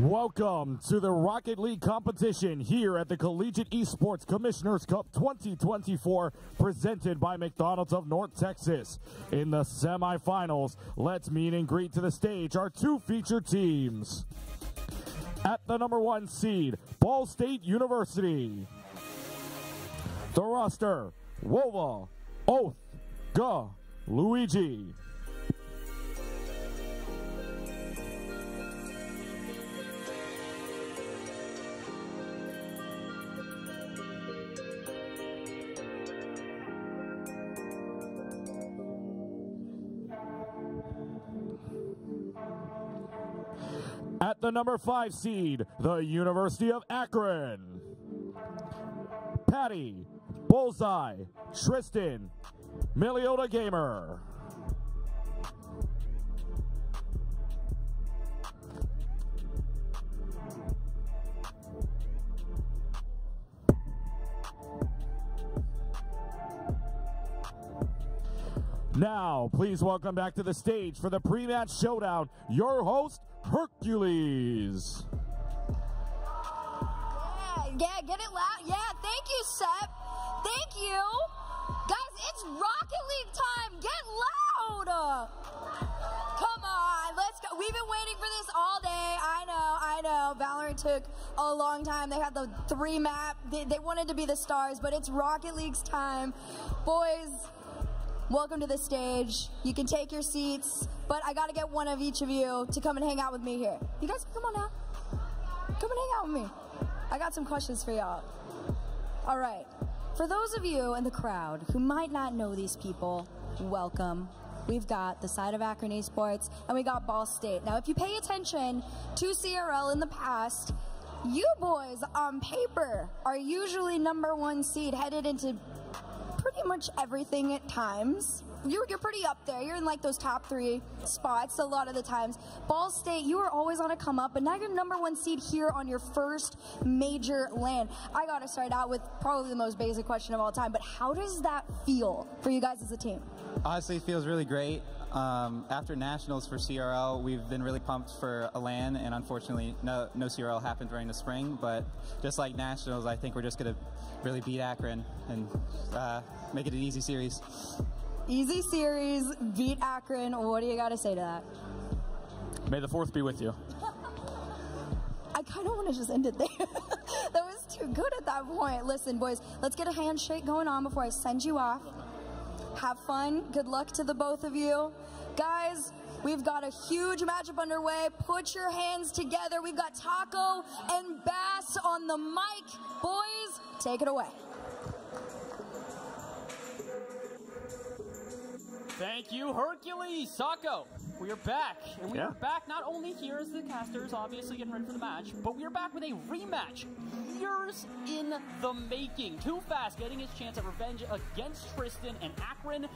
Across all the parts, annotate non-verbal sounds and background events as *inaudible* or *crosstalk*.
Welcome to the Rocket League competition here at the Collegiate Esports Commissioners Cup 2024 presented by McDonald's of North Texas. In the semifinals, let's meet and greet to the stage our two featured teams. At the number one seed, Ball State University. The roster, Wova, Oath, Ga, Luigi. At the number five seed, the University of Akron. Patty, Bullseye, Tristan, Miliota Gamer. Now, please welcome back to the stage for the pre-match showdown, your host, Hercules. Yeah, yeah, get it loud. Yeah, thank you, Sep. Thank you. Guys, it's Rocket League time. Get loud. Come on, let's go. We've been waiting for this all day. I know, I know. Valorant took a long time. They had the three map. They, they wanted to be the stars, but it's Rocket League's time. Boys, welcome to the stage. You can take your seats, but I gotta get one of each of you to come and hang out with me here. You guys, come on now. Come and hang out with me. I got some questions for y'all. All right. For those of you in the crowd who might not know these people, welcome. We've got the side of Akron Esports and we got Ball State. Now, if you pay attention to CRL in the past, you boys on paper are usually number one seed headed into pretty much everything at times. You're, you're pretty up there. You're in like those top three spots a lot of the times. Ball State, you were always on a come up, but now you're number one seed here on your first major land. I got to start out with probably the most basic question of all time, but how does that feel for you guys as a team? Honestly, it feels really great. Um, after nationals for CRL, we've been really pumped for a LAN, and unfortunately, no, no CRL happened during the spring. But just like nationals, I think we're just going to really beat Akron and uh, make it an easy series. Easy series, beat Akron. What do you got to say to that? May the fourth be with you. *laughs* I kind of want to just end it there. *laughs* that was too good at that point. Listen, boys, let's get a handshake going on before I send you off. Have fun. Good luck to the both of you. Guys, we've got a huge matchup underway. Put your hands together. We've got Taco and Bass on the mic. Boys, take it away. Thank you, Hercules. Taco, we are back. And we Yeah. are back not only here as the casters, obviously getting ready for the match, but we are back with a rematch. Years in the making. Too fast getting his chance at revenge against Tristan and Akron.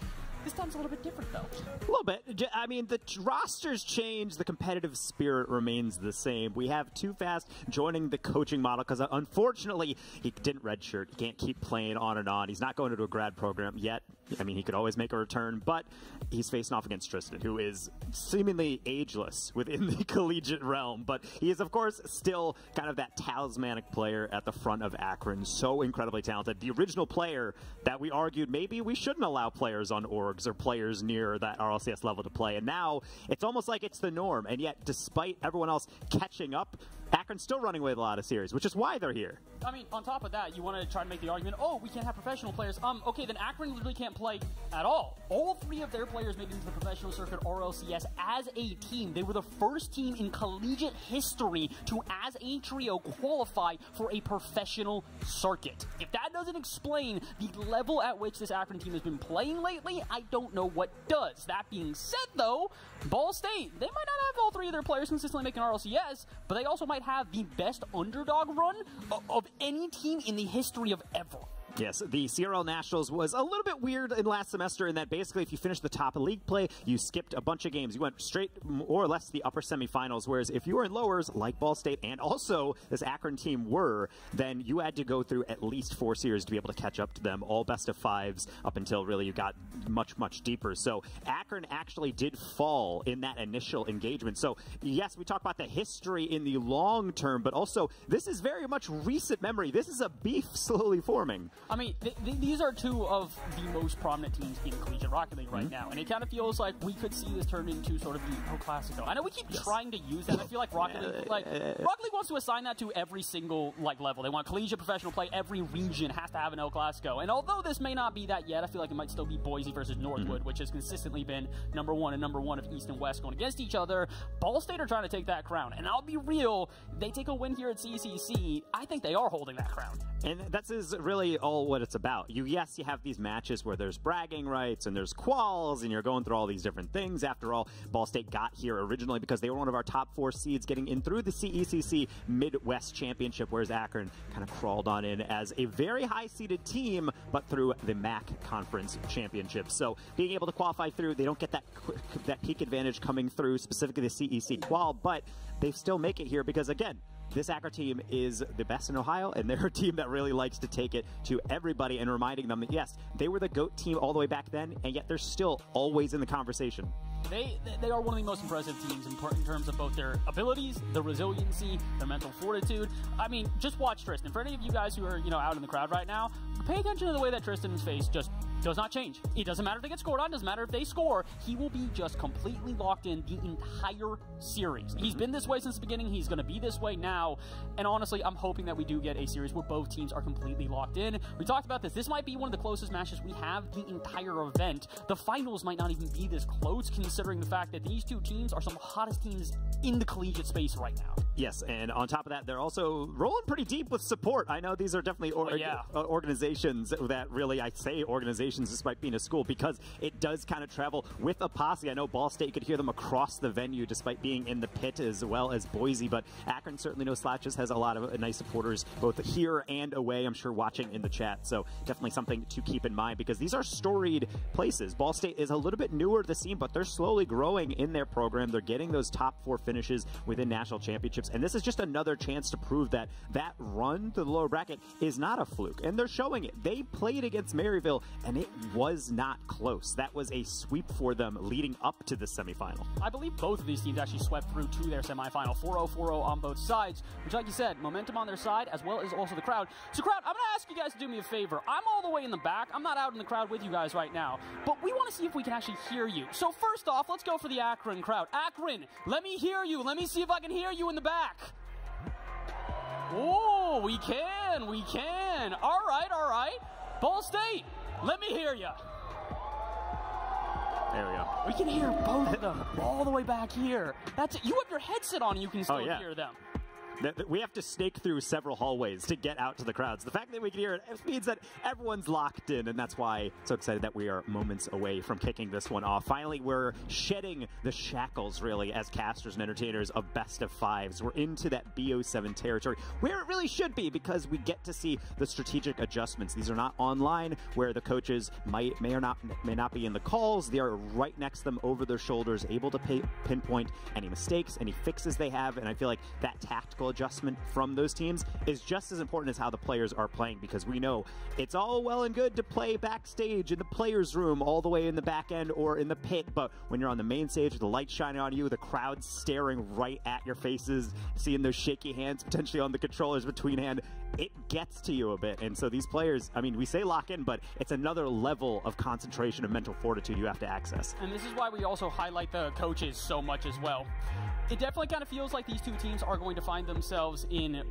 This time's a little bit different, though. A little bit. I mean, the rosters change. The competitive spirit remains the same. We have Too Fast joining the coaching model because, uh, unfortunately, he didn't redshirt. He can't keep playing on and on. He's not going into a grad program yet. I mean, he could always make a return, but he's facing off against Tristan, who is seemingly ageless within the *laughs* collegiate realm. But he is, of course, still kind of that talismanic player at the front of Akron. So incredibly talented. The original player that we argued maybe we shouldn't allow players on orgs or players near that RLCS level to play. And now it's almost like it's the norm. And yet, despite everyone else catching up, Akron's still running away with a lot of series, which is why they're here. I mean, on top of that, you want to try to make the argument, oh, we can't have professional players. Um, okay, then Akron literally can't play at all. All three of their players made it into the professional circuit RLCS as a team. They were the first team in collegiate history to, as a trio, qualify for a professional circuit. If that doesn't explain the level at which this Akron team has been playing lately, I don't know what does. That being said, though, Ball State, they might not have all three of their players consistently making RLCS, but they also might have the best underdog run of, of any team in the history of ever. Yes, the CRL Nationals was a little bit weird in last semester in that basically if you finished the top of league play, you skipped a bunch of games. You went straight more or less the upper semifinals, whereas if you were in lowers, like Ball State and also this Akron team were, then you had to go through at least four series to be able to catch up to them, all best of fives up until really you got much, much deeper. So Akron actually did fall in that initial engagement. So yes, we talk about the history in the long term, but also this is very much recent memory. This is a beef slowly forming. I mean, th th these are two of the most prominent teams in collegiate Rocket League right mm -hmm. now, and it kind of feels like we could see this turn into sort of the El Clasico. I know we keep yes. trying to use that. I feel like Rocket League, like Rocket League wants to assign that to every single like level. They want collegiate professional play. Every region has to have an El Clasico, and although this may not be that yet, I feel like it might still be Boise versus Northwood, mm -hmm. which has consistently been number one and number one of East and West going against each other. Ball State are trying to take that crown, and I'll be real, they take a win here at CCC. I think they are holding that crown. And that's is really all what it's about. You yes, you have these matches where there's bragging rights and there's quals and you're going through all these different things. After all, Ball State got here originally because they were one of our top four seeds getting in through the CECC Midwest Championship, whereas Akron kind of crawled on in as a very high seeded team, but through the MAC Conference Championship. So being able to qualify through, they don't get that that peak advantage coming through specifically the CEC qual, but they still make it here because again, this Akron team is the best in Ohio, and they're a *laughs* team that really likes to take it to everybody and reminding them that, yes, they were the GOAT team all the way back then, and yet they're still always in the conversation. They, they are one of the most impressive teams in, in terms of both their abilities, their resiliency, their mental fortitude. I mean, just watch Tristan. For any of you guys who are, you know, out in the crowd right now, pay attention to the way that Tristan's face just does not change. It doesn't matter if they get scored on, doesn't matter if they score. He will be just completely locked in the entire series. He's mm-hmm. been this way since the beginning. He's going to be this way now. And honestly, I'm hoping that we do get a series where both teams are completely locked in. We talked about this. This might be one of the closest matches we have the entire event. The finals might not even be this close, considering the fact that these two teams are some of the hottest teams in the collegiate space right now. Yes, and on top of that, they're also rolling pretty deep with support. I know these are definitely or oh, yeah. Uh, organizations that really, I say organizations despite being a school because it does kind of travel with a posse. I know Ball State could hear them across the venue despite being in the pit as well as Boise, but Akron certainly no slouches has a lot of nice supporters both here and away. I'm sure watching in the chat, so definitely something to keep in mind because these are storied places. Ball State is a little bit newer to the scene, but they're slowly growing in their program. They're getting those top four finishes within national championships, and this is just another chance to prove that that run to the lower bracket is not a fluke, and they're showing it. They played against Maryville, and it it was not close. That was a sweep for them leading up to the semifinal. I believe both of these teams actually swept through to their semifinal 4-0, 4-0 on both sides, which like you said, momentum on their side as well as also the crowd. So crowd, I'm going to ask you guys to do me a favor. I'm all the way in the back. I'm not out in the crowd with you guys right now, but we want to see if we can actually hear you. So first off, let's go for the Akron crowd. Akron, let me hear you. Let me see if I can hear you in the back. Oh, we can, we can. All right, all right. Ball State, let me hear you. There we go. We can hear both of them all the way back here. That's it. You have your headset on, you can oh, still oh, yeah. hear them we have to snake through several hallways to get out to the crowds. The fact that we can hear it means that everyone's locked in, and that's why I'm so excited that we are moments away from kicking this one off. Finally, we're shedding the shackles, really, as casters and entertainers of best of fives. We're into that BO7 territory, where it really should be, because we get to see the strategic adjustments. These are not online, where the coaches might may or not may not be in the calls. They are right next to them, over their shoulders, able to pay, pinpoint any mistakes, any fixes they have, and I feel like that tactical tactical adjustment from those teams is just as important as how the players are playing because we know it's all well and good to play backstage in the players' room, all the way in the back end or in the pit, but when you're on the main stage with the light shining on you, the crowd staring right at your faces, seeing those shaky hands potentially on the controllers between hand, it gets to you a bit. And so these players, I mean, we say lock in, but it's another level of concentration and mental fortitude you have to access. And this is why we also highlight the coaches so much as well. It definitely kind of feels like these two teams are going to find themselves in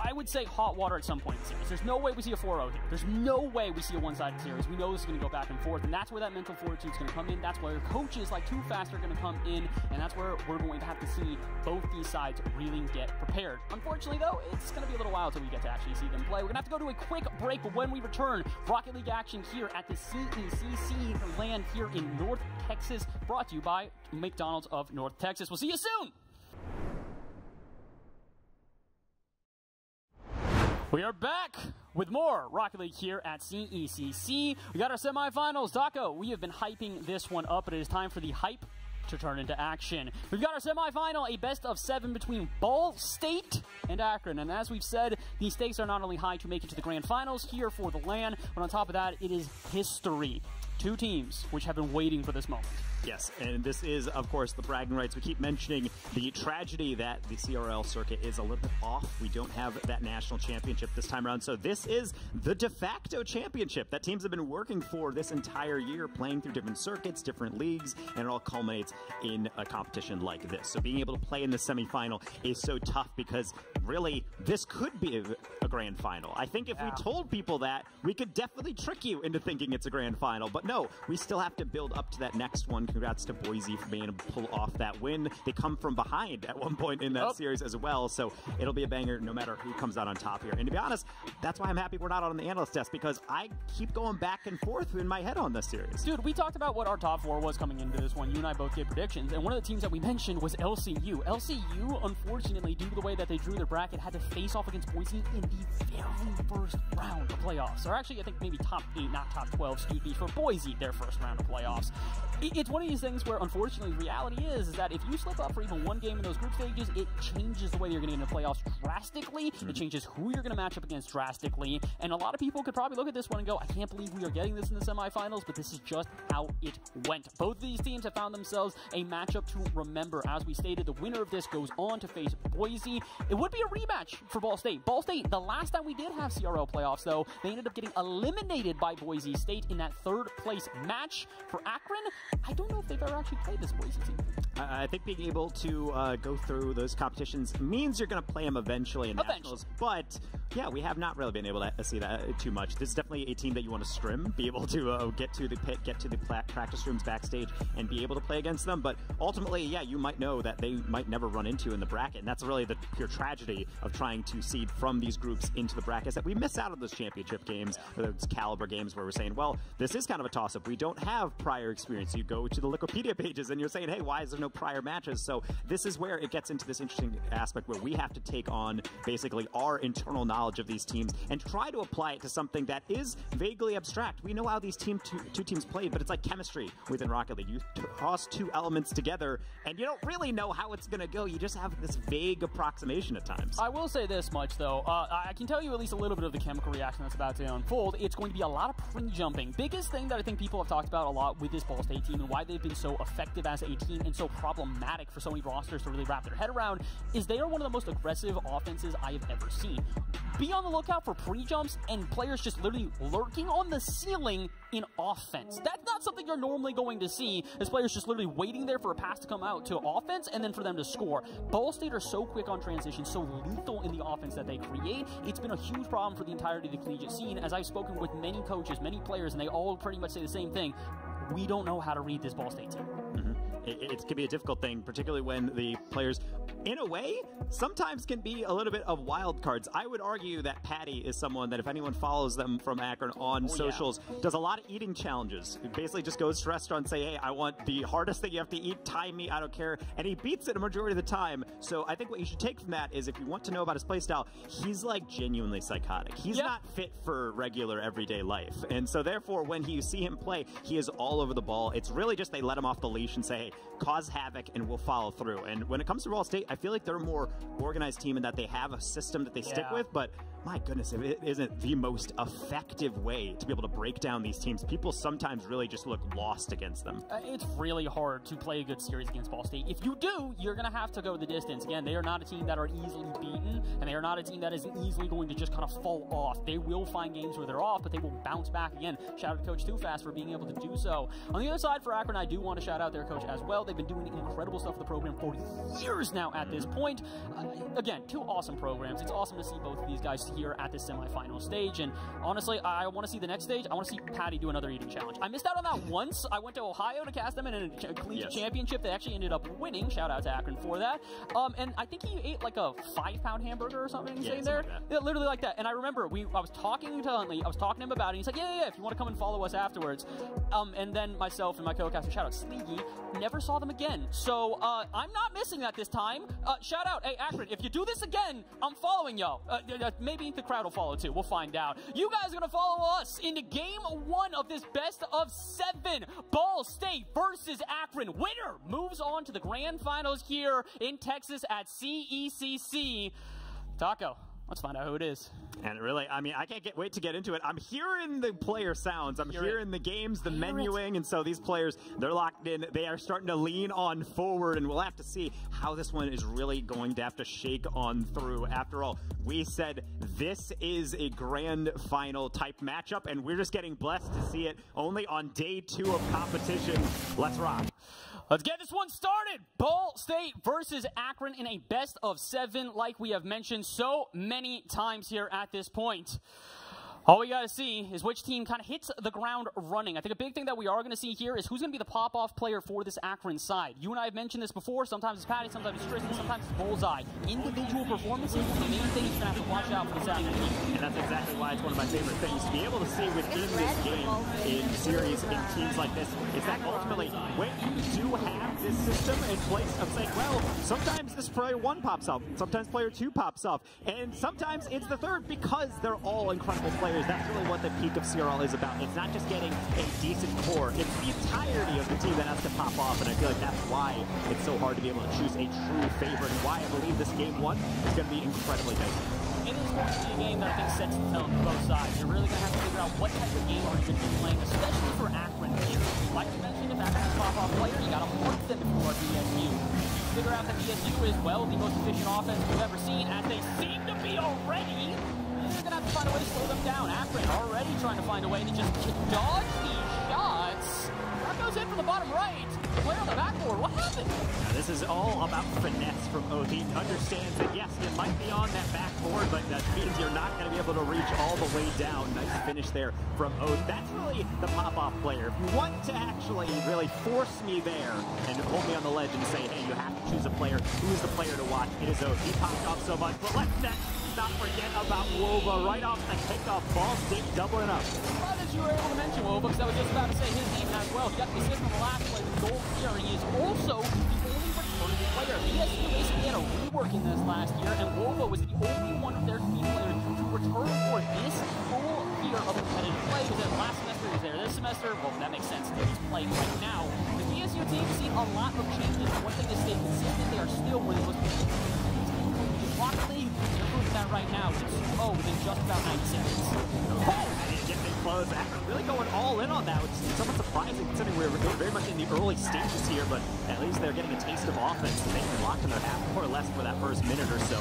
I would say hot water at some point in the series. There's no way we see a 4-0 here. There's no way we see a one-sided series. We know this is going to go back and forth, and that's where that mental fortitude is going to come in. That's where coaches like Too Fast are going to come in, and that's where we're going to have to see both these sides really get prepared. Unfortunately, though, it's going to be a little while until we get to actually see them play. We're going to have to go to a quick break, but when we return, Rocket League action here at the CECC land here in North Texas, brought to you by McDonald's of North Texas. We'll see you soon! We are back with more Rocket League here at CECC. We got our semifinals. Taco, we have been hyping this one up, but it is time for the hype to turn into action. We've got our semifinal, a best of seven between Ball State and Akron. And as we've said, the stakes are not only high to make it to the grand finals here for the LAN, but on top of that, it is history. Two teams which have been waiting for this moment. Yes, and this is, of course, the bragging rights. We keep mentioning the tragedy that the CRL circuit is a little bit off. We don't have that national championship this time around. So this is the de facto championship that teams have been working for this entire year, playing through different circuits, different leagues, and it all culminates in a competition like this. So being able to play in the semifinal is so tough because really this could be a, grand final. I think if Yeah. we told people that, we could definitely trick you into thinking it's a grand final. But no, we still have to build up to that next one. Congrats to Boise for being able to pull off that win. They come from behind at one point in that Oh. series as well, so it'll be a banger no matter who comes out on top here. And to be honest, that's why I'm happy we're not on the analyst desk because I keep going back and forth in my head on this series. Dude, we talked about what our top four was coming into this one. You and I both gave predictions, and one of the teams that we mentioned was LCU. LCU, unfortunately, due to the way that they drew their bracket, had to face off against Boise in the very first round of playoffs. Or actually, I think maybe top eight, not top 12, excuse me, for Boise, their first round of playoffs. It's one of these things where, unfortunately, the reality is, is that if you slip up for even one game in those group stages, it changes the way you're going to get into playoffs drastically. It mm-hmm. changes who you're going to match up against drastically. And a lot of people could probably look at this one and go, I can't believe we are getting this in the semifinals, but this is just how it went. Both of these teams have found themselves a matchup to remember. As we stated, the winner of this goes on to face Boise. It would be a rematch for Ball State. Ball State, the last time we did have CRL playoffs, though, they ended up getting eliminated by Boise State in that third place match. For Akron, I don't know if they've ever actually played this Boise team. I I think being able to uh, go through those competitions means you're going to play them eventually in Eventually. nationals. But yeah, we have not really been able to see that too much. This is definitely a team that you want to scrim, be able to uh, get to the pit, get to the pla- practice rooms backstage, and be able to play against them. But ultimately, yeah, you might know that they might never run into in the bracket, and that's really the pure tragedy of trying to seed from these groups into the brackets that we miss out on those championship games, whether it's caliber games where we're saying, well, this is kind of a toss-up. We don't have prior experience. You go to the Wikipedia *laughs* pages and you're saying, hey, why is there no prior matches? So this is where it gets into this interesting aspect where we have to take on basically our internal knowledge of these teams and try to apply it to something that is vaguely abstract. We know how these team two, two teams played, but it's like chemistry within Rocket League. You toss two elements together and you don't really know how it's going to go. You just have this vague approximation at times. I will say this much, though. Uh, I can tell you at least a little bit of the chemical reaction that's about to unfold. It's going to be a lot of pre-jumping. Biggest thing that I think people have talked about a lot with this Ball State team and why they've been so effective as a team and so problematic for so many rosters to really wrap their head around is they are one of the most aggressive offenses I have ever seen. Be on the lookout for pre-jumps and players just literally lurking on the ceiling in offense. That's not something you're normally going to see as players just literally waiting there for a pass to come out to offense and then for them to score. Ball State are so quick on transition, so lethal in the offense that they create. It's been a huge problem for the entirety of the collegiate scene. As I've spoken with many coaches, many players, and they all pretty much say the same thing. We don't know how to read this Ball State team. Mm-hmm. It, it can be a difficult thing, particularly when the players, in a way, sometimes can be a little bit of wild cards. I would argue that Patty is someone that, if anyone follows them from Akron on Oh, yeah. socials, does a lot of eating challenges. He basically just goes to restaurants, say, "Hey, I want the hardest thing you have to eat. Time me, I don't care," and he beats it a majority of the time. So I think what you should take from that is, if you want to know about his playstyle, he's like genuinely psychotic. He's Yeah. not fit for regular everyday life, and so therefore, when you see him play, he is all over the ball. It's really just they let him off the leash and say, "Hey, cause havoc and we'll follow through. And when it comes to Ball State, I feel like they're a more organized team in that they have a system that they stick with, but my goodness, if it isn't the most effective way to be able to break down these teams, people sometimes really just look lost against them. Uh, It's really hard to play a good series against Ball State. If you do, you're going to have to go the distance. Again, they are not a team that are easily beaten, and they are not a team that is easily going to just kind of fall off. They will find games where they're off, but they will bounce back again. Shout out to Coach Too Fast for being able to do so. On the other side, for Akron, I do want to shout out their coach as well. They've been doing incredible stuff for the program for years now at this point. Uh, again, two awesome programs. It's awesome to see both of these guys here at this semifinal stage. And honestly, I want to see the next stage. I want to see Patty do another eating challenge. I missed out on that once. I went to Ohio to cast them in a collegiate Yes. championship. They actually ended up winning. Shout out to Akron for that. Um, and I think he ate like a five pound hamburger or something. Yeah, there, like. Yeah, literally like that. And I remember we, I was talking to Huntley. I was talking to him about it. He's like, yeah, yeah, yeah. If you want to come and follow us afterwards. Um, and then myself and my co-caster, shout out Sleegy, never saw them again. So uh, I'm not missing that this time. Uh, shout out, hey Akron, if you do this again, I'm following y'all. Uh, uh, maybe maybe the crowd will follow too. We'll find out. You guys are going to follow us into game one of this best of seven. Ball State versus Akron. Winner moves on to the grand finals here in Texas at CECC. Taco, let's find out who it is. And really, I mean, I can't get, wait to get into it. I'm hearing the player sounds. I'm Hear hearing it. the games, the Hear it. menuing, and so these players, they're locked in. They are starting to lean on forward, and we'll have to see how this one is really going to have to shake on through. After all, we said this is a grand final type matchup, and we're just getting blessed to see it only on day two of competition. Let's rock. Let's get this one started. Ball State versus Akron in a best of seven, like we have mentioned so many times here at this point. All we got to see is which team kind of hits the ground running. I think a big thing that we are going to see here is who's going to be the pop-off player for this Akron side. You and I have mentioned this before. Sometimes it's Patty, sometimes it's Tristan, sometimes it's Bullseye. Individual performances is the main thing you're going to have to watch out for this Akron team. And that's exactly why it's one of my favorite things to be able to see within this game in series in teams like this is that ultimately when you do have this system in place of saying, well, sometimes this player one pops up, sometimes player two pops up, and sometimes it's the third because they're all incredible players. That's really what the peak of CRL is about. It's not just getting a decent core, it's the entirety of the team that has to pop off, and I feel like that's why it's so hard to be able to choose a true favorite and why I believe this game one is going to be incredibly nice. It is going to be a game that I think sets the tone for both sides. You're really going to have to figure out what type of game are you going to be playing, especially for Akron here. Like you mentioned, if Akron's a pop-off player, you got to work them before BSU. Figure out that BSU is, well, the most efficient offense we've ever seen, as they seem to be already. To find a way to slow them down. Akron already trying to find a way to just dodge these shots. That goes in from the bottom right. Player on the backboard. What happened? Now, this is all about finesse from. He understands that, yes, it might be on that backboard, but that means you're not going to be able to reach all the way down. Nice finish there from Oath. That's really the pop-off player. If you want to actually really force me there and hold me on the ledge and say, hey, you have to choose a player, who's the player to watch? It is Oath. He popped off so much, but let's not, not forget about Wova right off the kickoff. Ball State doubling up. Glad that you were able to mention Will, because I was just about to say his name as well. He got the assist on the last play with goal here. He is also the only returning player. BSU basically had a rework in this last year, and Wova was the only one of their team players to return for this full year of competitive play. Because then last semester he was there. This semester, well, that makes sense. He's playing right now. The BSU team has seen a lot of changes. One thing is stay consistent. They are still one of the most Rocket League, they're proving that right now. It's 2-0 within just about 90 seconds. Oh, it getting close. Really going all in on that, which is somewhat surprising considering we're very much in the early stages here, but at least they're getting a taste of offense. They've been locked in their half more or less for that first minute or so.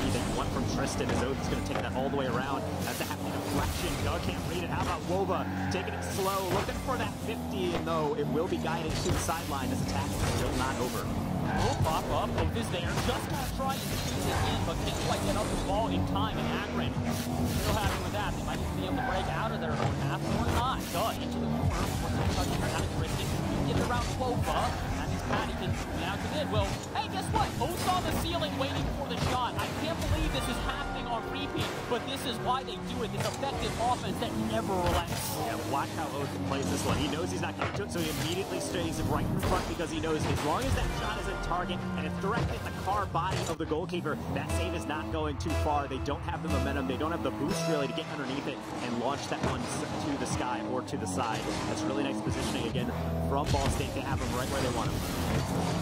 Anything one from Tristan is going to take that all the way around. That's a happy deflection. Doug can't read it. How about Wova taking it slow, looking for that 50, and though it will be guided to the sideline, this attack is still not over. Will pop up. Oh, Oath is there. Just gonna try and squeeze it in, but can't quite get up the ball in time. And Akron still happy with that. They might even be able to break out of their own half or not. Doug into the corner. We're touching her out of Tristan. Get it around Wova. That means now to mid. Well, hey, guess what? Oath's on the ceiling waiting for the shot. I can't believe this is happening on repeat, but this is why they do it. This effective offense that never relents. Yeah, watch how Oath plays this one. He knows he's not getting to it, so he immediately stays right in front because he knows as long as that shot is in target and it's directly at the car body of the goalkeeper, that save is not going too far. They don't have the momentum. They don't have the boost really to get underneath it and launch that one to the sky or to the side. That's really nice positioning again from Ball State. They have him right where they want him.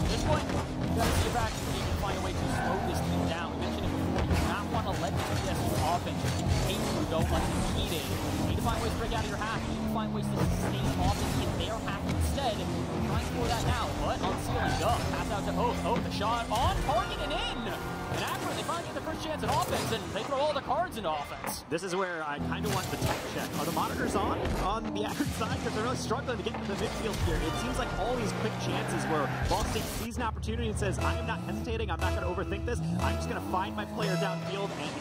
At this point, you see if actually to go undefeated. You need to find ways to break out of your half. You need to find ways to sustain offense in their half instead. Trying for that now, but on ceiling, Doug. Pass out to Oath. Oath, the shot on target and in. And after they finally get their first chance at offense, and they throw all the cards into offense. This is where I kind of want the tech check. Are the monitors on on the Akron *laughs* side? Because they're really struggling to get into the midfield here. It seems like all these quick chances where Ball State sees an opportunity and says, I am not hesitating. I'm not going to overthink this. I'm just going to find my player downfield and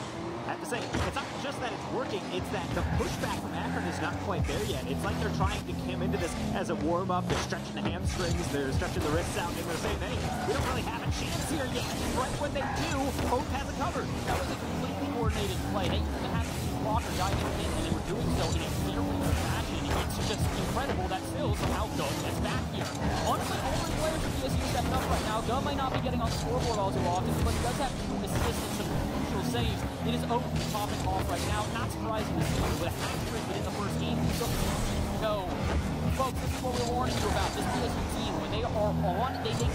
have to say, it's not just that it's working, it's that the pushback from Akron is not quite there yet. It's like they're trying to come into this as a warm-up. They're stretching the hamstrings, they're stretching the wrists out, and they're saying, hey, we don't really have a chance here yet. Right when they do, Oath has it covered. That was a completely coordinated play. They even had blocker diving in, and they were doing so in a clear fashion. It's just incredible that still somehow Doug gets back here. Honestly, all the players for BSU stepping up right now. Doug might not be getting on the scoreboard all too often, but he does have two assists saves. It is Oath popping off right now. Not surprising to see with a hat trick the first game. No. Folks, this is what we're warning you about. This BSU team, when they are on, they make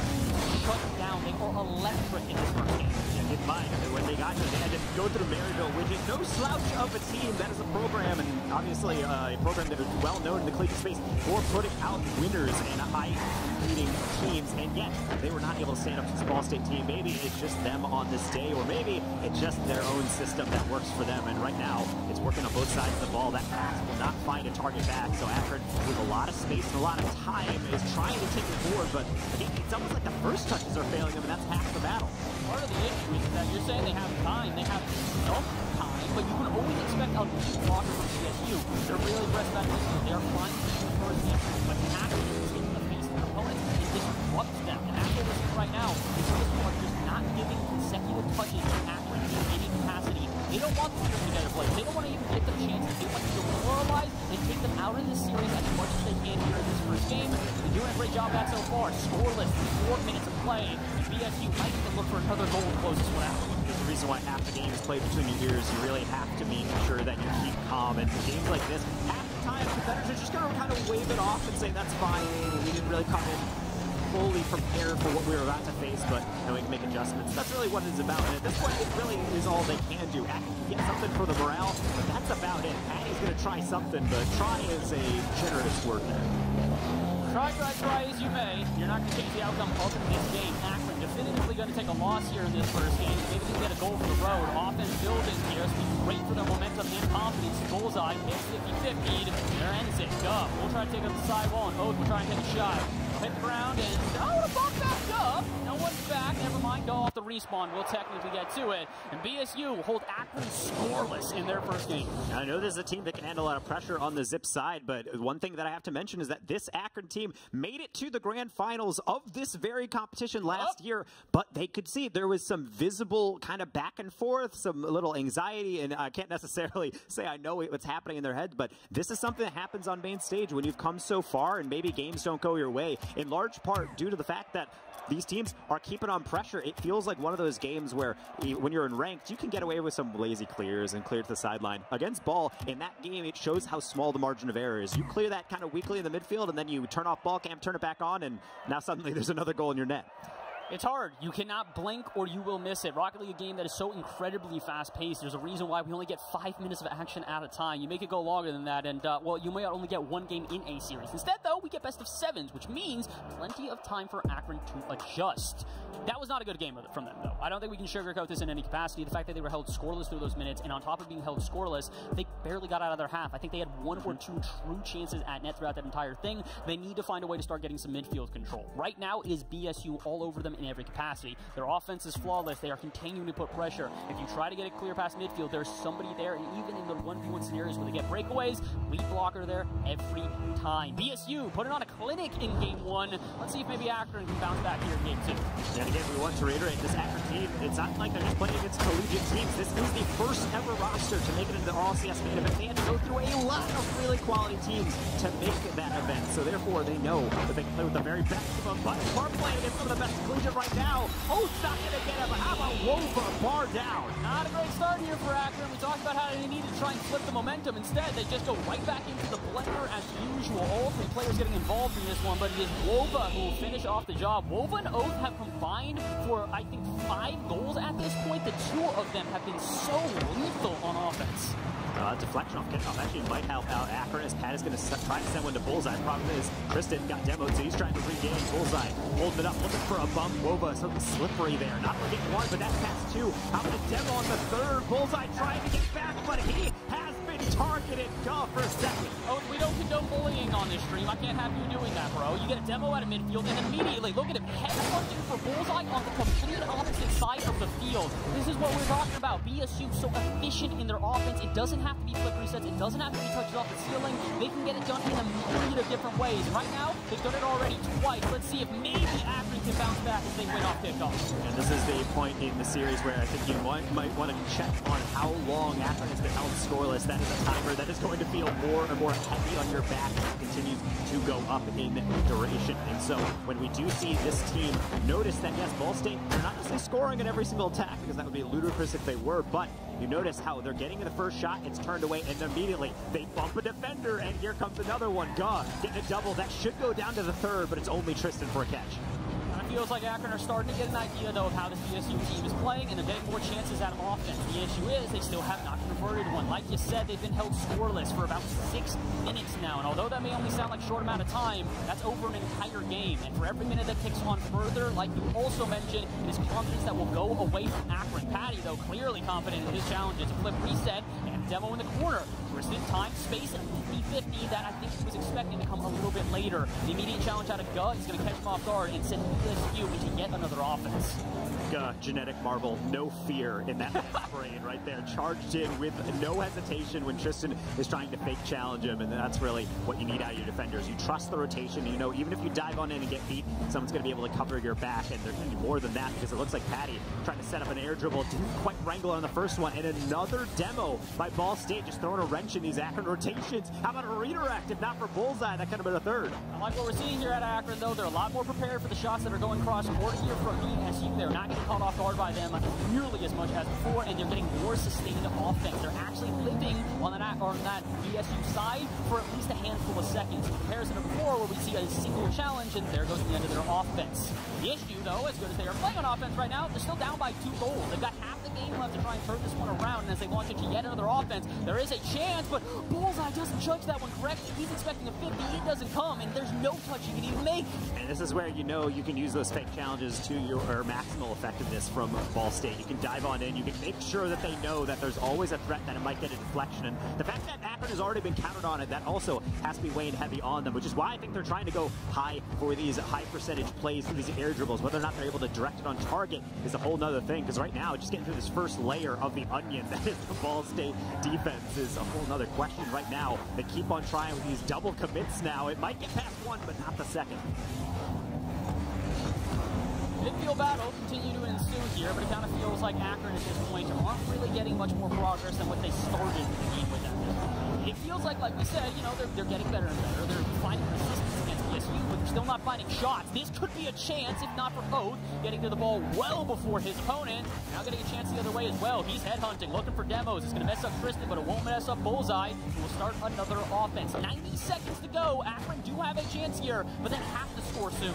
shut down. They are electric in this first game. Yeah, in mind, when they got here, they had to go through Maryville, which is no slouch of a team. That is a program, and obviously uh, a program that is well known in the collegiate space for putting out winners and high beating teams, and yet they were not able to stand up to this Ball State team. Maybe it's just them on this day, or maybe it's just their own system that works for them. And right now, it's working on both sides of the ball. That pass will not find a target back. So Akron, with a lot of space and a lot of time, is trying to take it forward. But it's almost like the first touches are failing them, and that's half the battle. Part of the issue is that you're saying they have time. They have some time, but you can always expect a blocker from BSU. They're really aggressive at this. They are flying to the but Akron is the opponent and disrupts them. And Akron is right now, the just not giving consecutive touches to Akron in any capacity. They don't want to put together plays. They don't want to even get them chances. They want to demoralize and take them out of this series as much as they can here in this first game. They're doing a great job at so far. Scoreless, four minutes of play. And BSU might even look for another goal to close this one out. There's a reason why half the game is played between your ears. You really have to make sure that you keep calm. And games like this, half time, competitors are just going to kind of wave it off and say, that's fine. We didn't really come in fully prepared for what we were about to face, but you know, we can make adjustments. That's really what it's about. And at this point, it really is all they can do. Can get something for the morale, but that's about it. Patty's going to try something, but try is a generous word. Try, try, try as you may. You're not going to change the outcome of this game. Definitively going to take a loss here in this first game. Maybe they can get a goal for the road. Offense building here. Been great for their momentum and confidence. Bullseye hits 50-50. There ends it. Will try to take up the sidewall, and Oath will try and take a shot. Hit the ground, and oh, the ball back up. No one's back. Never mind. Go off the respawn. We'll technically get to it. And BSU hold Akron scoreless in their first game. I know this is a team that can handle a lot of pressure on the zip side, but one thing that I have to mention is that this Akron team made it to the grand finals of this very competition last Oh. year, but they could see there was some visible kind of back and forth, some little anxiety, and I can't *laughs* necessarily say I know what's happening in their heads, but this is something that happens on main stage when you've come so far and maybe games don't go your way, in large part due to the fact that these teams are keeping on pressure. It feels like one of those games where when you're in ranked, you can get away with some lazy clears and clear to the sideline. Against ball, in that game, it shows how small the margin of error is. You clear that kind of weakly in the midfield, and then you turn off ball cam, turn it back on, and now suddenly *laughs* there's another goal in your net. It's hard. You cannot blink or you will miss it. Rocket League, a game that is so incredibly fast paced. There's a reason why we only get five minutes of action at a time. You make it go longer than that, and uh, well, you may only get one game in a series. Instead, though, we get best of sevens, which means plenty of time for Akron to adjust. That was not a good game from them, though. I don't think we can sugarcoat this in any capacity. The fact that they were held scoreless through those minutes, and on top of being held scoreless, they barely got out of their half. I think they had one or two true chances at net throughout that entire thing. They need to find a way to start getting some midfield control. Right now, it is BSU all over them in every capacity. Their offense is flawless. They are continuing to put pressure. If you try to get it clear past midfield, there's somebody there, and even in the 1v1 scenarios where they get breakaways, lead blocker there every time. BSU putting on a clinic in game one. Let's see if maybe Akron can bounce back here in game two. And again, we want to reiterate this Akron team, it's not like they're just playing against collegiate teams. This is the first ever roster to make it into the RLCS main event. They had to go through a lot of really quality teams to make that event. So therefore, they know that they can play with the very best of them. But are playing against some of the best collegiate right now. Oh, not going to get him. How about Wova bar down? Not a great start here for Akron. We talked about how they need to try and flip the momentum. Instead, they just go right back into the blender as usual. All three players getting involved in this one, but it is Wova who will finish off the job. Wova and Oath have combined for, I think, five goals at this point. The two of them have been so lethal on offense. Uh, deflection off kickoff actually might help out Akron as Pat is going to try to send one to Bullseye. Problem is, Tristan got demoed, so he's trying to regain Bullseye. Holding it up, looking for a bump. Wova, something slippery there. Not to one, but that's pass two. About a demo on the third? Bullseye trying to get back, but he targeted. Go for a second. Oh, we don't condone bullying on this stream. I can't have you doing that, bro. You get a demo out of midfield, and immediately, look at him, headhunting for Bullseye on the complete opposite side of the field. This is what we're talking about. BSU so efficient in their offense. It doesn't have to be flick resets. It doesn't have to be touches off the ceiling. They can get it done in a myriad of different ways. Right now, they've done it already twice. Let's see if maybe Akron can bounce back if they win off kickoff. And this is the point in the series where I think you might, might want to check on how long Akron has been held scoreless. That is timer that is going to feel more and more heavy on your back as it continues to go up in duration. And so when we do see this team notice that, yes, Ball State, they're not necessarily scoring at every single attack because that would be ludicrous if they were, but you notice how they're getting the first shot, it's turned away, and immediately they bump a defender, and here comes another one. God, getting a double. That should go down to the third, but it's only Tristan for a catch. Feels like Akron are starting to get an idea, though, of how this BSU team is playing, and they're getting more chances of offense. The issue is they still have not converted one. Like you said, they've been held scoreless for about six minutes now, and although that may only sound like a short amount of time, that's over an entire game. And for every minute that ticks on further, like you also mentioned, it is confidence that will go away from Akron. Patty, though, clearly confident in his challenges. A flip reset and demo in the corner. Tristan time, space, and 50-50 that I think he was expecting to come a little bit later. The immediate challenge out of Gut is going to catch him off guard and send BSU into yet another offense. Genetic marvel, no fear in that *laughs* brain right there. Charged in with no hesitation when Tristan is trying to fake challenge him, and that's really what you need out of your defenders. You trust the rotation. You know, even if you dive on in and get beat, someone's going to be able to cover your back, and there's going to be more than that because it looks like Patty trying to set up an air dribble, didn't quite wrangle on the first one, and another demo by Ball State, just throwing a wrench in these Akron rotations. How about a redirect? If not for Bullseye, that could have been a third. I like what we're seeing here at Akron, though. They're a lot more prepared for the shots that are going cross court here from BSU. They're not getting caught off guard by them nearly as much as before, and they're getting more sustained offense. They're actually living on that, on that BSU side for at least a handful of seconds in comparison to before where we see a single challenge and there goes the end of their offense. The issue, though, as good as they are playing on offense right now, they're still down by two goals. They've got half the game left to try and turn this one around, and as they launch into yet another offense, there is a chance, but Bullseye doesn't judge that one correctly. He's expecting a 50, it doesn't come, and there's no touch he can even make. And this is where you know you can use those fake challenges to your maximal effectiveness from Ball State. You can dive on in, you can make sure that they know that there's always a threat that it might get a deflection, and the fact that Akron has already been counted on it, that also has to be weighing heavy on them, which is why I think they're trying to go high for these high percentage plays through these air dribbles. Whether or not they're able to direct it on target is a whole nother thing, because right now, just getting through this first layer of the onion *laughs* that is the Ball State defense is a whole nother question right now. They keep on trying with these double commits now. It might get past one, but not the second. Midfield battle continue to ensue here, but it kind of feels like Akron at this point aren't really getting much more progress than what they started the game with. It feels like, like we said, you know, they're, they're getting better and better. They're finding resistance still not finding shots. This could be a chance, if not for Oath, getting to the ball well before his opponent. Now getting a chance the other way as well. He's headhunting, looking for demos. It's going to mess up Tristan, but it won't mess up Bullseye. We'll start another offense. 90 seconds to go. Akron do have a chance here, but they have to score soon.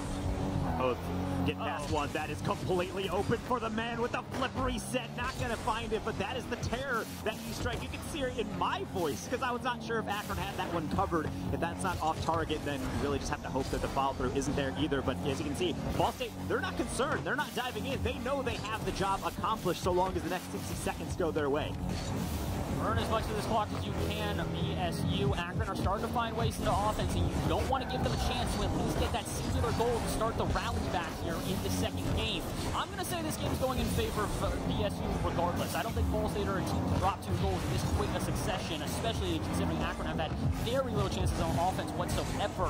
Oath get past one. That is completely open for the man with the flip reset. Not going to find it, but that is the terror that you strike. You can see it in my voice because I was not sure if Akron had that one covered. If that's not off target, then you really just have to hope that the follow through isn't there either. But as you can see, Ball State, they're not concerned. They're not diving in. They know they have the job accomplished so long as the next 60 seconds go their way. Burn as much of this clock as you can, BSU. Akron are starting to find ways into offense, and you don't want to give them a chance to at least get that singular goal to start the rally back here in the second game. I'm going to say this game is going in favor of uh, BSU regardless. I don't think Ball State are a team to drop two goals in this quick a succession, especially considering Akron have had very little chances on offense whatsoever.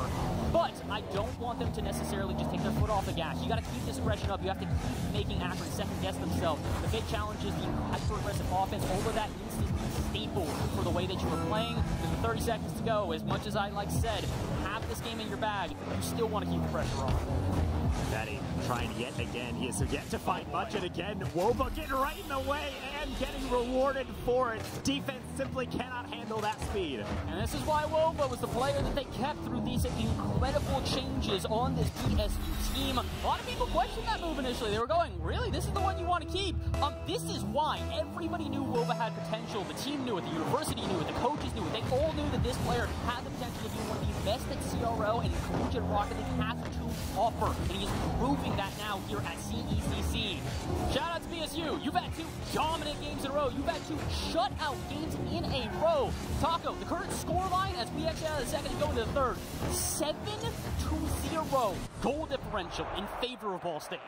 I don't want them to necessarily just take their foot off the gas. You got to keep this aggression up. You have to keep making Akron second guess themselves. The big challenge challenges, the hyper-aggressive offense, all of that needs to be staple for the way that you were playing. There's 30 seconds to go. As much as I, like said, have this game in your bag, you still want to keep the pressure on. Patty trying yet again. He has yet to find much, and again, Wova getting right in the way and getting rewarded for it. Defense simply cannot handle that speed. And this is why Wova was the player that they kept through these incredible changes on this BSU team. A lot of people questioned that move initially. They were going, really? This is the one you want to keep? Um, this is why everybody knew Wova had potential. The team knew it, the university knew it, the coaches knew it. They all knew that this player had the potential to be one of the best at CRL and collegiate Rocket League has to offer. And he is proving that now here at CECC. Shout out to BSU. You've had two dominant games in a row. You've had two shutout games in a row. Taco, the current score line as we exit out of the second and go into the third, 7 to 0 goal differential in favor of Ball State.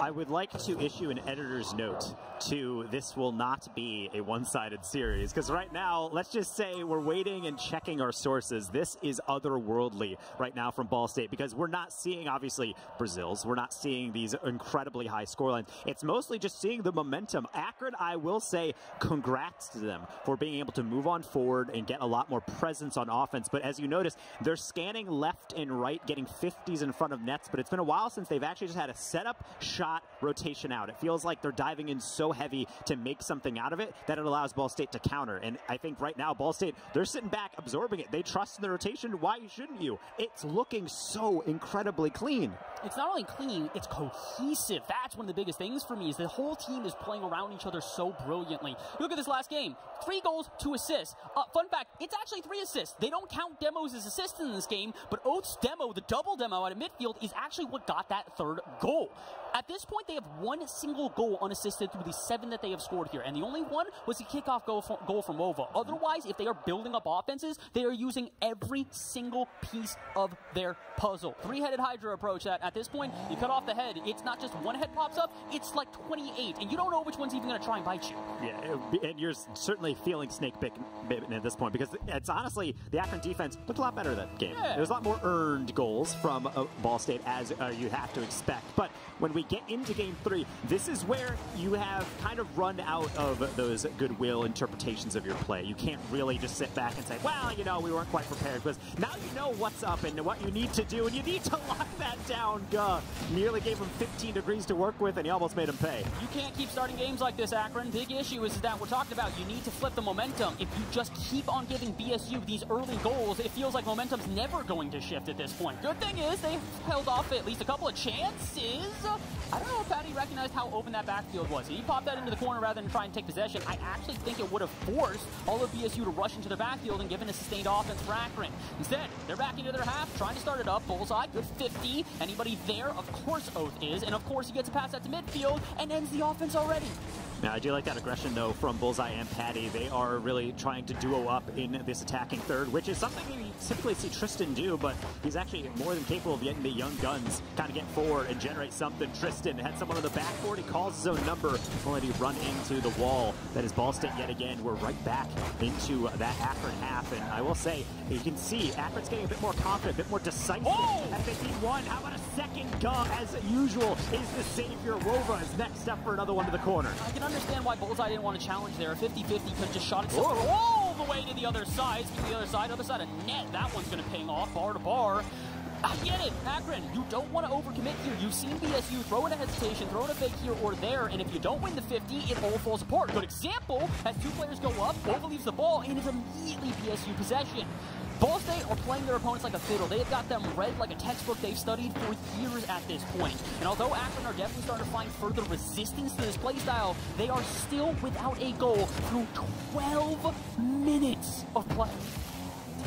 I would like to issue an editor's note to this will not be a one-sided series because right now, let's just say we're waiting and checking our sources. This is otherworldly right now from Ball State because we're not seeing obviously Brazil's. We're not seeing these incredibly high scorelines. It's mostly just seeing the momentum. Akron, I will say, congrats to them for being able to move on forward and get a lot more presence on offense. But as you notice, they're scanning left and right, getting 50s in front of nets. But it's been a while since they've actually just had a setup, shot, rotation out. It feels like they're diving in so heavy to make something out of it that it allows Ball State to counter. And I think right now, Ball State, they're sitting back, absorbing it. They trust in the rotation. Why shouldn't you? It's looking so incredibly clean. It's not only clean, it's cohesive. That's one of the biggest things for me is the whole team is playing around each other so brilliantly. Look at this last game. Three goals, two assists. Uh, fun fact, it's actually three assists. They don't count demos as assists in this game, but Oath's demo, the double demo out of midfield, is actually what got that third goal. At this point, they have one single goal unassisted through the seven that they have scored here, and the only one was the kickoff goal from, goal from Wova. Otherwise, if they are building up offenses, they are using every single piece of their puzzle. Three-headed Hydra approach that at this point, you cut off the head. It's not just one head pops up, it's like 28, and you don't know which one's even going to try and bite you. Yeah, and you're certainly feeling snake bitten at this point because it's honestly, the Akron defense looked a lot better that game. Yeah. There's a lot more earned goals from uh, Ball State as uh, you have to expect. But when we get into game three, this is where you have kind of run out of those goodwill interpretations of your play. You can't really just sit back and say, well, you know, we weren't quite prepared because now you know what's up and what you need to do, and you need to *laughs* lock that down. Guh. Nearly gave him 15 degrees to work with, and he almost made him pay. You can't keep starting games like this, Akron. Big issue is that we're talking about you need to flip the momentum. If you just keep on giving BSU these early goals, it feels like momentum's never going to shift at this point. Good thing is they held off at least a couple of chances. I don't know if Patty recognized how open that backfield was. He popped that into the corner rather than try and take possession. I actually think it would have forced all of BSU to rush into the backfield and given a sustained offense for Akron. Instead, they're back into their half, trying to start it up. Bullseye, good 50. Anybody there? Of course Oath is. And of course he gets a pass out to midfield and ends the offense already. Yeah, I do like that aggression, though, from Bullseye and Patty. They are really trying to duo up in this attacking third, which is something you typically see Tristan do, but he's actually more than capable of getting the young guns kind of get forward and generate something. Tristan had someone on the backboard. He calls his own number, only to run into the wall. That is Ball State yet again. We're right back into that Akron half, and I will say, you can see Akron's getting a bit more confident, a bit more decisive Oh! as they beat one. How about a second gun? As usual, is the savior. Wova is next up for another one to the corner. I understand why Bullseye didn't want to challenge there. A 50-50 could have just shot it all the way to the other side. Speaking of the other side, other side of net. That one's going to ping off bar to bar. I get it, Akron. You don't want to overcommit here. You've seen BSU throw in a hesitation, throw in a fake here or there, and if you don't win the 50, it all falls apart. Good example, as two players go up, Wova leaves the ball, and it's immediately BSU possession. Ball State are playing their opponents like a fiddle. They have got them read like a textbook they've studied for years at this point. And although Akron are definitely starting to find further resistance to this playstyle, they are still without a goal through 12 minutes of play.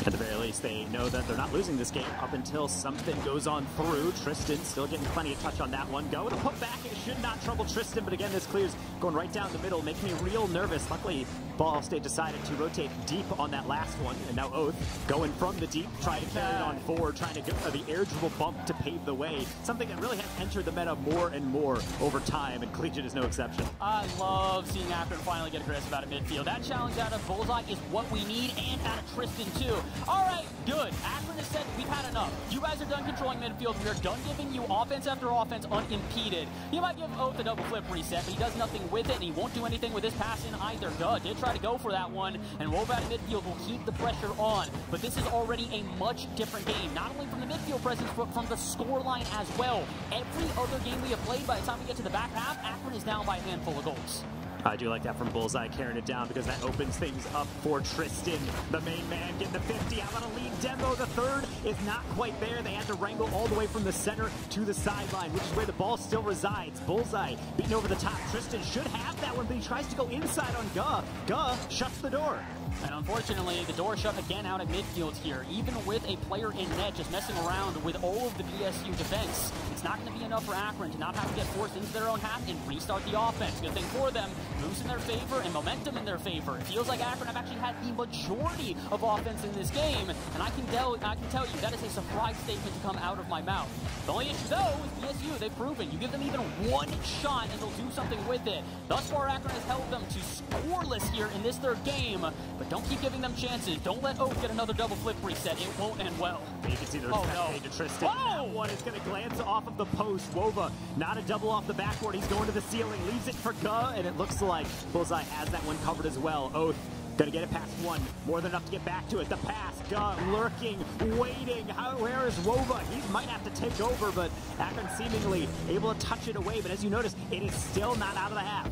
At the very least, they know that they're not losing this game up until something goes on through. Tristan still getting plenty of touch on that one. Go to put back. It should not trouble Tristan, but again, this clears going right down the middle, making me real nervous. Luckily, Ball State decided to rotate deep on that last one, and now Oath going from the deep, trying to carry it on forward, trying to get uh, the air dribble bump to pave the way. Something that really has entered the meta more and more over time, and Collegiate is no exception. I love seeing Akron finally get aggressive out of midfield. That challenge out of Bullseye is what we need, and out of Tristan, too. All right, good. Akron has said we've had enough. You guys are done controlling midfield. We are done giving you offense after offense unimpeded. He might give Oath a double flip reset, but he does nothing with it, and he won't do anything with his pass in either. Duh, did try to go for that one, and of midfield will keep the pressure on. But this is already a much different game, not only from the midfield presence, but from the score line as well. Every other game we have played, by the time we get to the back half, Akron is down by a handful of goals. I do like that from Bullseye carrying it down because that opens things up for Tristan, the main man, getting the 50. How about a lead demo? The third is not quite there. They had to wrangle all the way from the center to the sideline, which is where the ball still resides. Bullseye beating over the top. Tristan should have that one, but he tries to go inside on Guh. Guh shuts the door. And unfortunately, the door shut again out at midfield here. Even with a player in net just messing around with all of the BSU defense, it's not going to be enough for Akron to not have to get forced into their own half and restart the offense. Good thing for them, moves in their favor and momentum in their favor. It feels like Akron have actually had the majority of offense in this game, and I can tell, I can tell you that is a surprise statement to come out of my mouth. The only issue, though, is BSU. They've proven you give them even one shot and they'll do something with it. Thus far, Akron has held them to scoreless here in this third game, but don't keep giving them chances. Don't let Oath get another double flip reset. It won't end well. You can see there's Oh, no. to Tristan. Oh! That one is going to glance off of the post. Wova, not a double off the backboard. He's going to the ceiling, leaves it for Guh, and it looks like Bullseye has that one covered as well. Oath Gonna get it past one. More than enough to get back to it. The pass. Guh lurking, waiting. How, where is Wova? He might have to take over, but Akron seemingly able to touch it away. But as you notice, it is still not out of the half.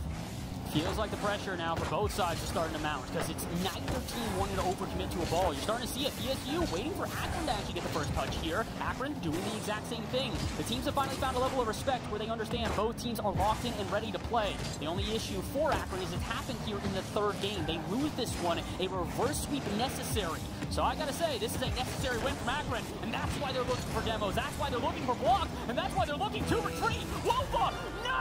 Feels like the pressure now for both sides is starting to mount because it's neither team wanting to overcommit to a ball. You're starting to see it. BSU waiting for Akron to actually get the first touch here. Akron doing the exact same thing. The teams have finally found a level of respect where they understand both teams are locked in and ready to play. The only issue for Akron is it's happened here in the third game. They lose this one, a reverse sweep necessary. So I gotta say, this is a necessary win from Akron, and that's why they're looking for demos. That's why they're looking for block, and that's why they're looking to retreat. Wova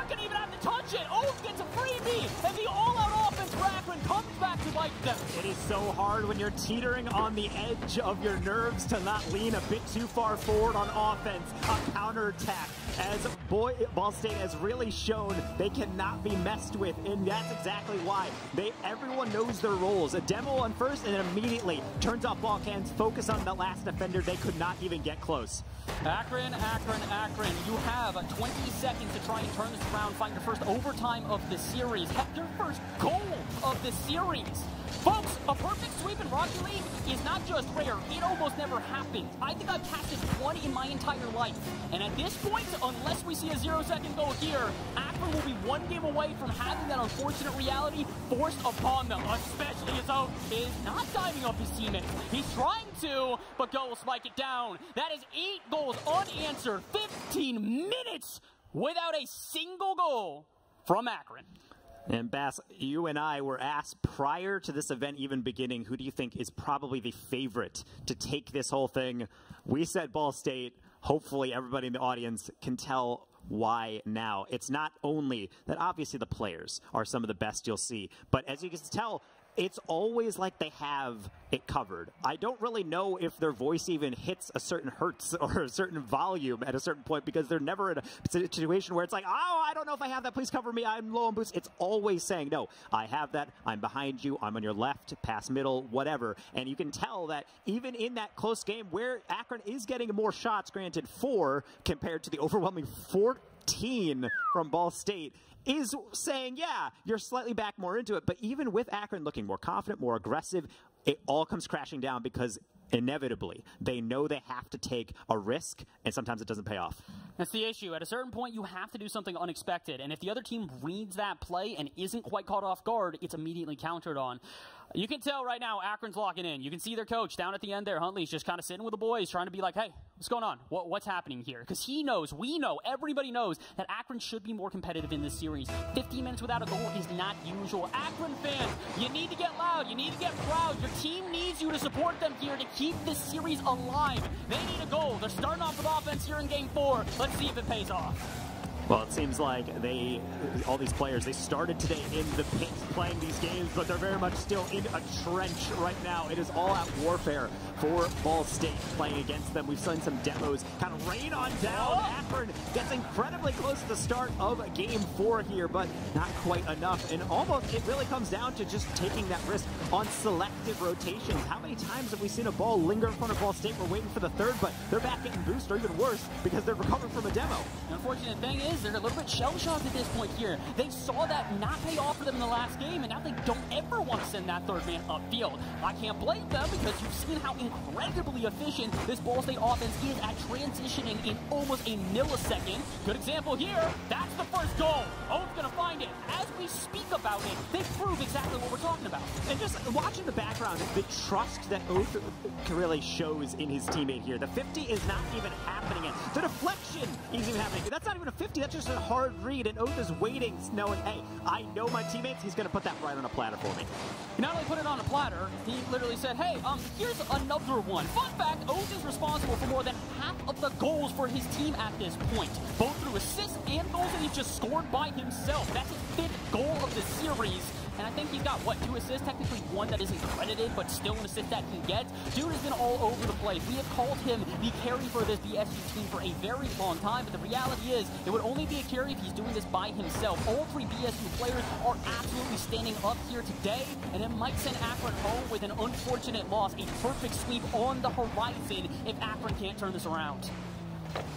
not gonna even have to touch it. Oath gets a freebie, and the all-out comes back to bite them. It is so hard when you're teetering on the edge of your nerves to not lean a bit too far forward on offense. A counterattack. As boy, Ball State has really shown they cannot be messed with, and that's exactly why. They everyone knows their roles. A demo on first, and then immediately turns off ball cans, focus on the last defender. They could not even get close. Akron, Akron, Akron, you have 20 seconds to try and turn this around, find your first overtime of the series, have your first goal of the series. Folks, a perfect sweep in Rocket League is not just rare, it almost never happens. I think I've casted one in my entire life. And at this point, unless we see a zero second goal here, Akron will be one game away from having that unfortunate reality forced upon them, especially as Oak is not diving up his teammate. He's trying to, but Go will spike it down. That is eight goals unanswered, 15 minutes without a single goal from Akron. And Bass, you and I were asked prior to this event even beginning, who do you think is probably the favorite to take this whole thing? We said Ball State. Hopefully, everybody in the audience can tell why now. It's not only that obviously the players are some of the best you'll see, but as you can tell, it's always like they have it covered. I don't really know if their voice even hits a certain hertz *laughs* or a certain volume at a certain point because they're never in a situation where it's like, oh, I don't know if I have that. Please cover me. I'm low on boost. It's always saying, no, I have that. I'm behind you. I'm on your left, pass middle, whatever. And you can tell that even in that close game where Akron is getting more shots, granted four compared to the overwhelming 14 from Ball State, is saying, yeah, you're slightly back more into it. But even with Akron looking more confident, more aggressive, it all comes crashing down because inevitably they know they have to take a risk, and sometimes it doesn't pay off. That's the issue. At a certain point, you have to do something unexpected. And if the other team reads that play and isn't quite caught off guard, it's immediately countered on. You can tell right now Akron's locking in. You can see their coach down at the end there. Huntley's just kind of sitting with the boys, trying to be like, hey, what's going on? What, what's happening here? Because he knows, we know, everybody knows that Akron should be more competitive in this series. 15 minutes without a goal is not usual. Akron fans, you need to get loud. You need to get proud. Your team needs you to support them here to keep this series alive. They need a goal. They're starting off with offense here in game four. Let's see if it pays off. Well, it seems like they, all these players, they started today in the pits playing these games, but they're very much still in a trench right now. It is all out warfare for Ball State playing against them. We've seen some demos kind of rain on down. Akron gets incredibly close to the start of game four here, but not quite enough. And almost, it really comes down to just taking that risk on selective rotations. How many times have we seen a ball linger in front of Ball State? We're waiting for the third, but they're back getting boost, or even worse, because they're *laughs* recovering from a demo. The unfortunate thing is they're a little bit shell-shocked at this point here. They saw that not pay off for them in the last game, and now they don't ever want to send that third man upfield. I can't blame them because you've seen how incredibly efficient this Ball State offense is at transitioning in almost a millisecond. Good example here. That's the first goal. Oath's going to find it. As we speak about it, they prove exactly what we're talking about. And just watching the background, the trust that Oath really shows in his teammate here. The 50 is not even happening yet. The deflection isn't even happening. That's not even a 50. That's just a hard read. And Oath is waiting, knowing, hey, I know my teammates. He's going to put that right on a platter for me. He not only put it on a platter, he literally said, hey, um, here's another one. Fun fact, Oath is responsible for more than half of the goals for his team at this point, both through assists and goals that he's just scored by himself. That's his fifth goal of the series. And I think he's got, what, two assists? Technically one that isn't credited, but still an assist that he gets. Dude has been all over the place. We have called him the carry for this BSU team for a very long time, but the reality is it would only be a carry if he's doing this by himself. All three BSU players are absolutely standing up here today, and it might send Akron home with an unfortunate loss. A perfect sweep on the horizon if Akron can't turn this around.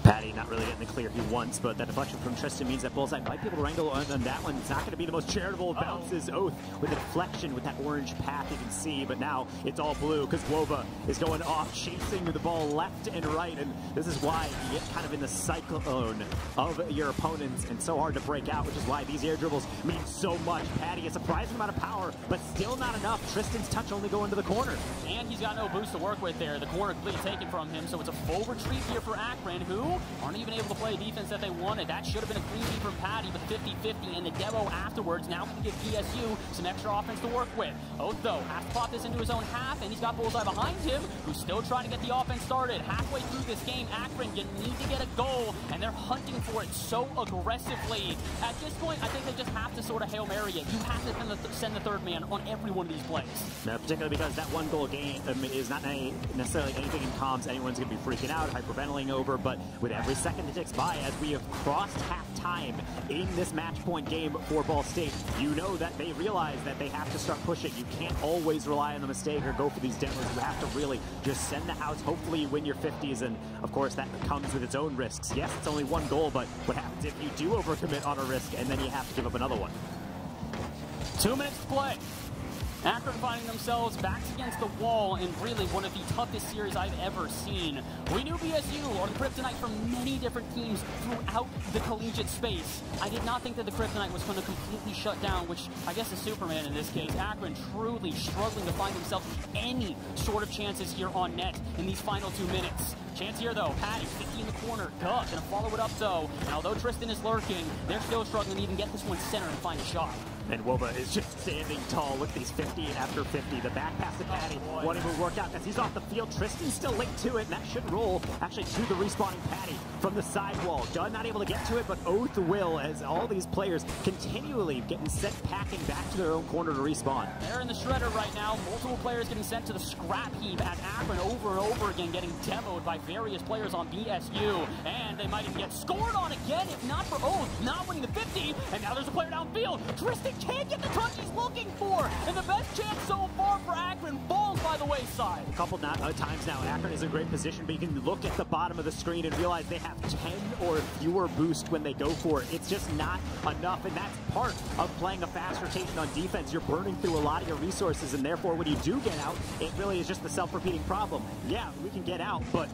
Patty not really getting the clear he wants, but that deflection from Tristan means that Bullseye might be able to wrangle on, on that one. It's not going to be the most charitable of bounces. Oath with a deflection with that orange path you can see, but now it's all blue because Wova is going off, chasing the ball left and right, and this is why you get kind of in the cyclone of your opponents and so hard to break out, which is why these air dribbles mean so much. Patty, a surprising amount of power, but still not enough. Tristan's touch only going to the corner. And he's got no boost to work with there. The corner completely taken from him, so it's a full retreat here for Akron, who aren't even able to play defense that they wanted. That should have been a clean from Patty, but 50-50, and the demo afterwards now we can give BSU some extra offense to work with. Though, has to plot this into his own half, and he's got Bullseye behind him, who's still trying to get the offense started. Halfway through this game, Akron, you need to get a goal, and they're hunting for it so aggressively. At this point, I think they just have to sort of Hail Mary it. You have to send the, th send the third man on every one of these plays. No, particularly because that one goal game um, is not any, necessarily anything in comms anyone's going to be freaking out, hyperventilating over, but with every second that ticks by, as we have crossed half time in this match point game for Ball State, you know that they realize that they have to start pushing. You can't always rely on the mistake or go for these demos. You have to really just send the house. Hopefully you win your 50s, and of course that comes with its own risks. Yes, it's only one goal, but what happens if you do overcommit on a risk and then you have to give up another one? Two minutes to play. Akron finding themselves backs against the wall in really one of the toughest series I've ever seen. We knew BSU or the Kryptonite from many different teams throughout the collegiate space. I did not think that the Kryptonite was going to completely shut down, which I guess is Superman in this case. Akron truly struggling to find themselves any sort of chances here on net in these final two minutes. Chance here though, Patty 50 in the corner, Duh, gonna follow it up though. And although Tristan is lurking, they're still struggling to even get this one center and find a shot. And Wova is just standing tall with these 50 and after 50. The back pass to Patty Oh, won't even work out as he's off the field. Tristan's still linked to it, and that should roll actually to the respawning Patty from the sidewall. Dunn not able to get to it, but Oath will as all these players continually getting sent packing back to their own corner to respawn. They're in the shredder right now. Multiple players getting sent to the scrap heap at Akron over and over again, getting demoed by various players on BSU. And they might even get scored on again, if not for Oath, not winning the 50. And now there's a player downfield. Tristan can't get the touch he's looking for. And the best chance so far for Akron falls by the wayside. A couple not, uh, times now, Akron is in great position, but you can look at the bottom of the screen and realize they have 10 or fewer boost when they go for it. It's just not enough, and that's part of playing a fast rotation on defense. You're burning through a lot of your resources, and therefore, when you do get out, it really is just the self-repeating problem. Yeah, we can get out, but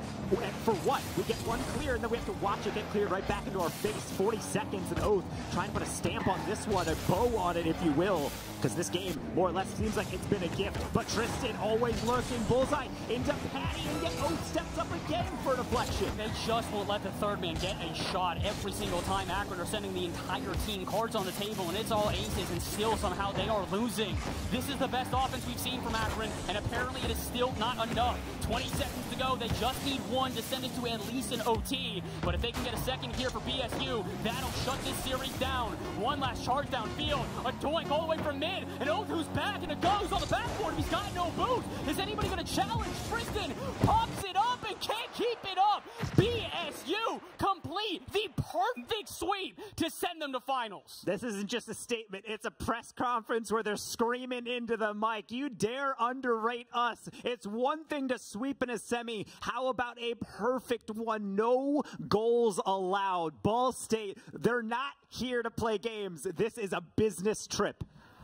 for what? We get one clear, and then we have to watch it get cleared right back into our face. 40 seconds, and oath. trying to put a stamp on this one, a bow on it, if you will, because this game more or less seems like it's been a gift. But Tristan always lurking, bullseye into Patty, and yet Oath steps up again for a deflection. They just won't let the third man get a shot every single time. Akron are sending the entire team cards on the table, and it's all aces, and still somehow they are losing. This is the best offense we've seen from Akron, and apparently it is still not enough. 20 seconds to go. They just need one to send it to at least an OT. But if they can get a second here for BSU, that'll shut this series down. One last charge downfield. A doink all the way from mid. And Oath who's back, and it goes on the backboard. He's got no boost. Is anybody going to challenge? Tristan pops it up and can't keep it up. BSU complete the perfect sweep to send them to finals. This isn't just a statement, it's a press conference where they're screaming into the mic. You dare underrate us. It's one thing to sweep in a semi. How about a perfect one? No goals allowed. Ball State, they're not here to play games. This is a business trip.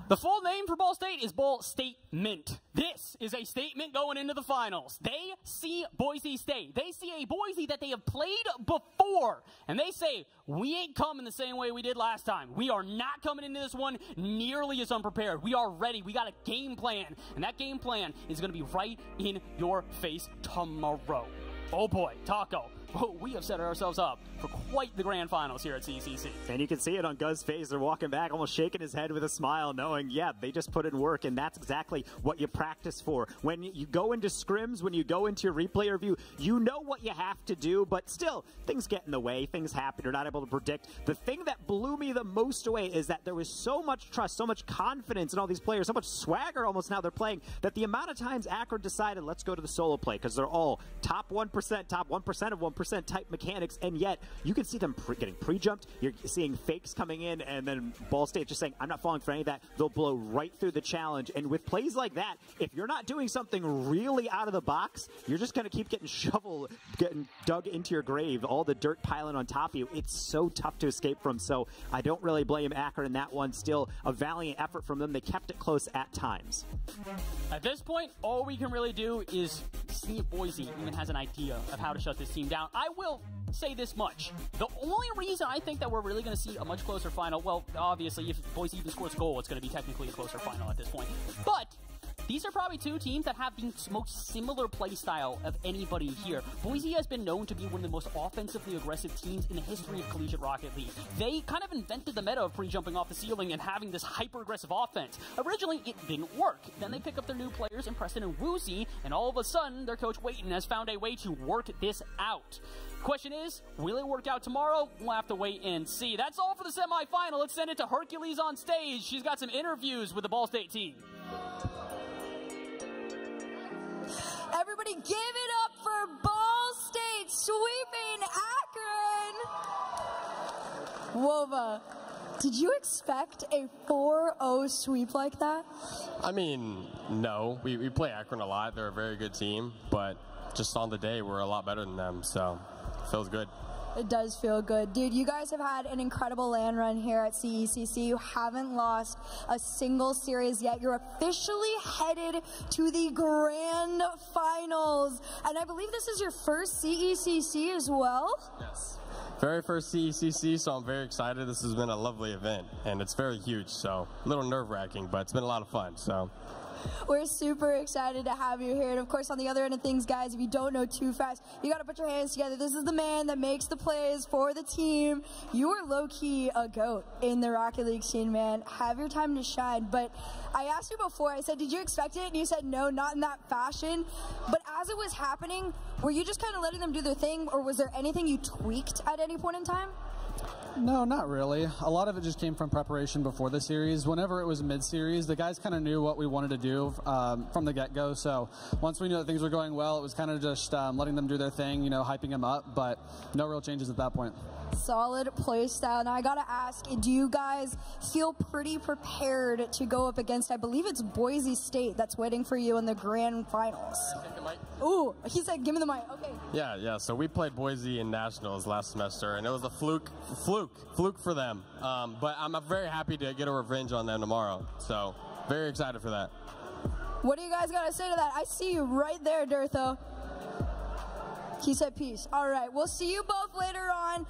The full name for Ball State is Ball Statement. This is a statement going into the finals. They see Boise State. They see a Boise that they have played before. And they say, we ain't coming the same way we did last time. We are not coming into this one nearly as unprepared. We are ready. We got a game plan. And that game plan is going to be right in your face tomorrow. Oh boy, Taco oh, we have set ourselves up for quite the grand finals here at CECC. And you can see it on Guz's face. They're walking back, almost shaking his head with a smile, knowing, yeah, they just put in work, and that's exactly what you practice for. When you go into scrims, when you go into your replay review, you know what you have to do, but still, things get in the way, things happen, you're not able to predict. The thing that blew me the most away is that there was so much trust, so much confidence in all these players, so much swagger almost now they're playing, that the amount of times Akron decided, let's go to the solo play, because they're all top 1%, top 1% of 1% percent type mechanics, and yet you can see them pre- getting pre-jumped. You're seeing fakes coming in, and then Ball State just saying, "I'm not falling for any of that." They'll blow right through the challenge. And with plays like that, if you're not doing something really out of the box, you're just going to keep getting *laughs* shoveled, getting dug into your grave. All the dirt piling on top of you. It's so tough to escape from. So I don't really blame Akron in that one. Still a valiant effort from them. They kept it close at times. At this point, all we can really do is see if Boise even has an idea of how to shut this team down. I will say this much. The only reason I think that we're really going to see a much closer final, well, obviously, if Boise even scores a goal, it's going to be technically a closer final at this point. But these are probably two teams that have the most similar play style of anybody here. Boise has been known to be one of the most offensively aggressive teams in the history of Collegiate Rocket League. They kind of invented the meta of pre-jumping off the ceiling and having this hyper-aggressive offense. Originally, it didn't work. Then they pick up their new players in Preston and Woozy, and all of a sudden, their coach Waiton has found a way to work this out. Question is, will it work out tomorrow? We'll have to wait and see. That's all for the semifinal. Let's send it to Hercules on stage. She's got some interviews with the Ball State team. Everybody give it up for Ball State sweeping Akron. Wova, did you expect a 4-0 sweep like that? I mean, no. We, we play Akron a lot. They're a very good team, but just on the day, we're a lot better than them, so feels good. It does feel good. Dude, you guys have had an incredible land run here at CECC. You haven't lost a single series yet. You're officially headed to the grand finals. And I believe this is your first CECC as well? Yes. Very first CECC, so I'm very excited. This has been a lovely event, and it's very huge, so a little nerve-wracking, but it's been a lot of fun, so we're super excited to have you here. And of course, on the other end of things, guys, if you don't know too fast, you got to put your hands together. This is the man that makes the plays for the team. You are low key a goat in the Rocket League scene, man. Have your time to shine. But I asked you before, I said, did you expect it? And you said, no, not in that fashion. But as it was happening, were you just kind of letting them do their thing, or was there anything you tweaked at any point in time? No, not really. A lot of it just came from preparation before the series. Whenever it was mid-series, the guys kind of knew what we wanted to do um, from the get-go. So once we knew that things were going well, it was kind of just um, letting them do their thing, you know, hyping them up. But no real changes at that point solid play style. Now I gotta ask, do you guys feel pretty prepared to go up against? I believe it's Boise State that's waiting for you in the grand finals. Ooh, he said, "Give me the mic." Okay. Yeah, yeah. So we played Boise in nationals last semester, and it was a fluke, fluke, fluke for them. Um, but I'm very happy to get a revenge on them tomorrow. So very excited for that. What do you guys got to say to that? I see you right there, Dirtho. He said peace. All right, we'll see you both later on.